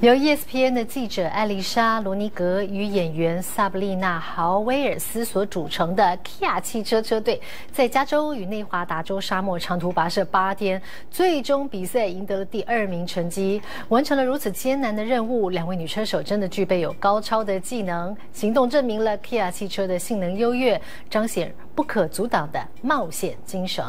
由 espn 的记者艾丽莎罗尼格与演员萨布丽娜豪威尔斯所组成的 kia 汽车车队在加州与内华达州沙漠长途跋涉八天最终比赛赢得了第二名成绩。完成了如此艰难的任务两位女车手真的具备有高超的技能。行动证明了 kia 汽车的性能优越彰显不可阻挡的冒险精神。